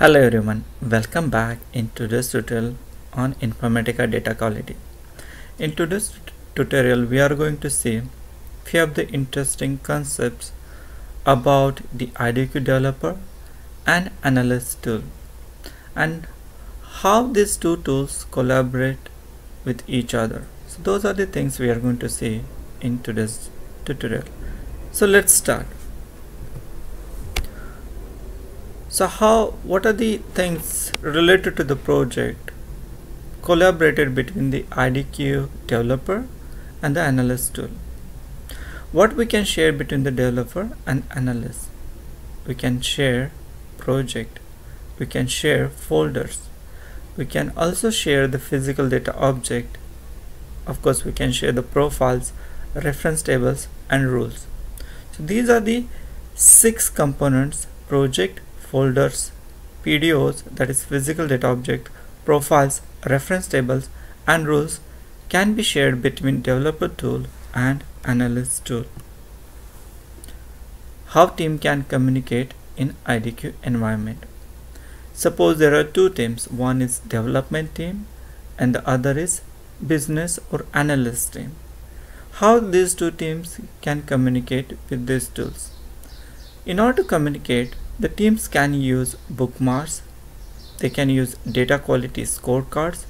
Hello everyone, welcome back in today's tutorial on Informatica data quality. In today's tutorial we are going to see few of the interesting concepts about the IDQ developer and analyst tool and how these two tools collaborate with each other. So those are the things we are going to see in today's tutorial. So let's start. So how what are the things related to the project collaborated between the IDQ developer and the analyst tool? What we can share between the developer and analyst? We can share project, we can share folders, we can also share the physical data object. Of course, we can share the profiles, reference tables and rules. So these are the six components project folders, PDOs that is physical data object, profiles, reference tables and rules can be shared between developer tool and analyst tool. How team can communicate in IDQ environment. Suppose there are two teams, one is development team and the other is business or analyst team. How these two teams can communicate with these tools. In order to communicate, the teams can use bookmarks, they can use data quality scorecards.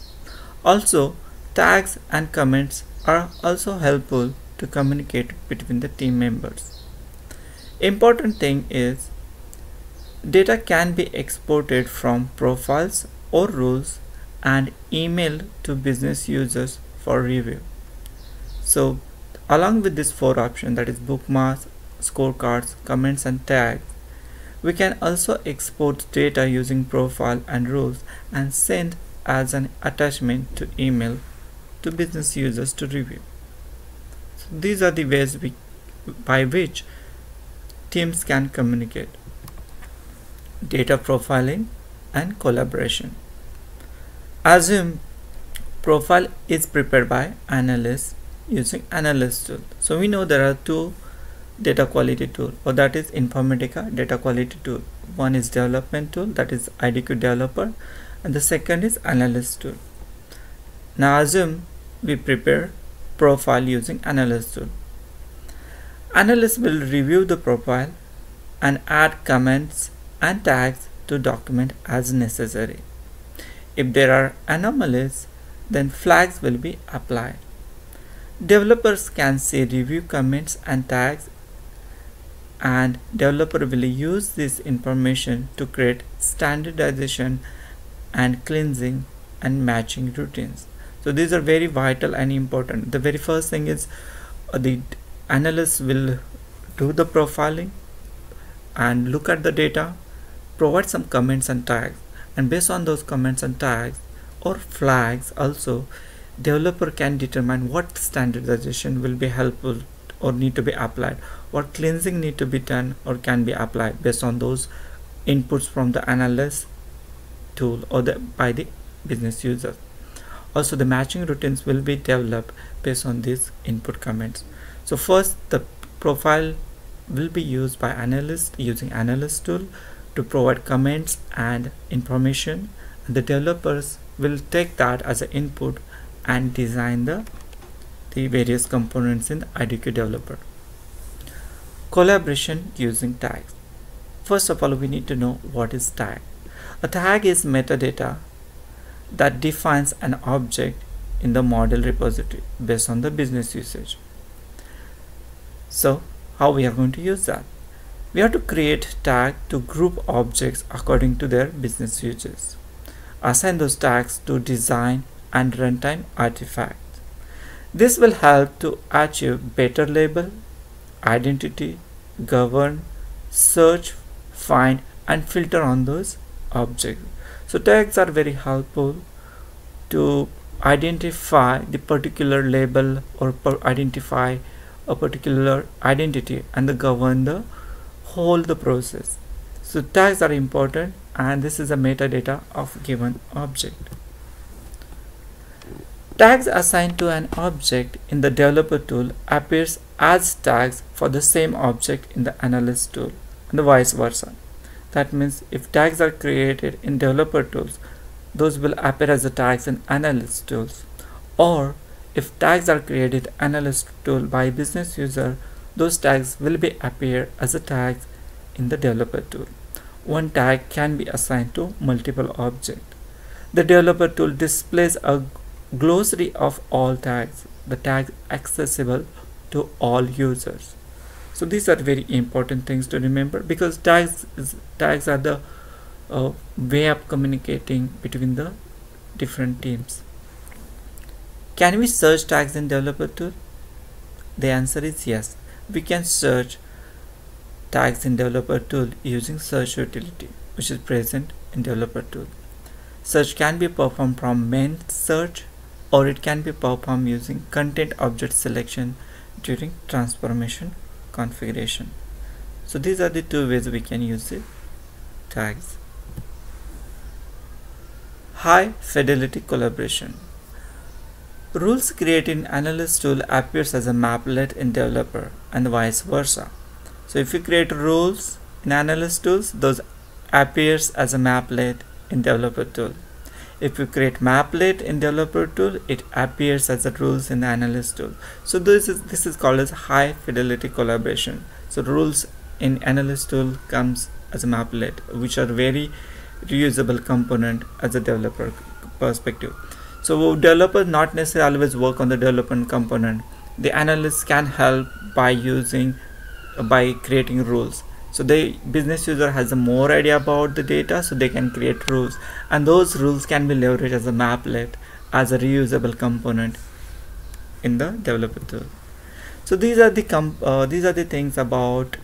Also, tags and comments are also helpful to communicate between the team members. Important thing is data can be exported from profiles or rules and emailed to business users for review. So along with these four options that is bookmarks, scorecards, comments and tags we can also export data using profile and rules and send as an attachment to email to business users to review. So these are the ways we, by which teams can communicate. Data profiling and collaboration. Assume profile is prepared by analyst using analyst tool. So we know there are two data quality tool or that is Informatica data quality tool. One is development tool that is IDQ developer and the second is analyst tool. Now assume we prepare profile using analyst tool. Analyst will review the profile and add comments and tags to document as necessary. If there are anomalies then flags will be applied. Developers can see review comments and tags and developer will use this information to create standardization and cleansing and matching routines. So these are very vital and important. The very first thing is uh, the analyst will do the profiling and look at the data provide some comments and tags. And based on those comments and tags or flags also developer can determine what standardization will be helpful or need to be applied what cleansing need to be done or can be applied based on those inputs from the analyst tool or the by the business user. Also the matching routines will be developed based on these input comments. So first the profile will be used by analyst using analyst tool to provide comments and information. The developers will take that as an input and design the the various components in IDQ developer. Collaboration using tags. First of all, we need to know what is tag. A tag is metadata that defines an object in the model repository based on the business usage. So how we are going to use that? We have to create tag to group objects according to their business uses. Assign those tags to design and runtime artifacts. This will help to achieve better label, identity, govern, search, find and filter on those objects. So tags are very helpful to identify the particular label or identify a particular identity and the govern the whole the process. So tags are important and this is a metadata of given object. Tags assigned to an object in the developer tool appears as tags for the same object in the analyst tool and the vice versa. that means if tags are created in developer tools those will appear as the tags in analyst tools. Or if tags are created analyst tool by business user those tags will be appear as a tags in the developer tool. One tag can be assigned to multiple objects. The developer tool displays a glossary of all tags. The tags accessible to all users. So these are very important things to remember because tags is, tags are the uh, way of communicating between the different teams. Can we search tags in developer tool? The answer is yes. We can search tags in developer tool using search utility which is present in developer tool. Search can be performed from main search or it can be performed using content object selection during transformation configuration. So these are the two ways we can use the tags. High fidelity collaboration. Rules created in analyst tool appears as a mapplet in developer and vice versa. So if you create rules in analyst tools those appears as a mapplet in developer tool if you create mapplet in developer tool it appears as the rules in the analyst tool. So this is this is called as high fidelity collaboration. So rules in analyst tool comes as a mapplet which are very reusable component as a developer perspective. So developers not necessarily always work on the development component. The analysts can help by using by creating rules so the business user has a more idea about the data so they can create rules. And those rules can be leveraged as a mapplet as a reusable component in the developer tool. So these are the uh, these are the things about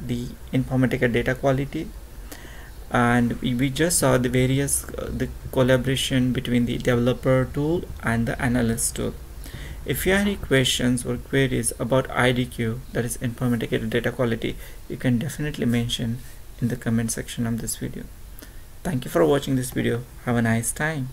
the informatica data quality. And we, we just saw the various uh, the collaboration between the developer tool and the analyst tool if you have any questions or queries about IDQ, that is Informatica Data Quality, you can definitely mention in the comment section of this video. Thank you for watching this video. Have a nice time.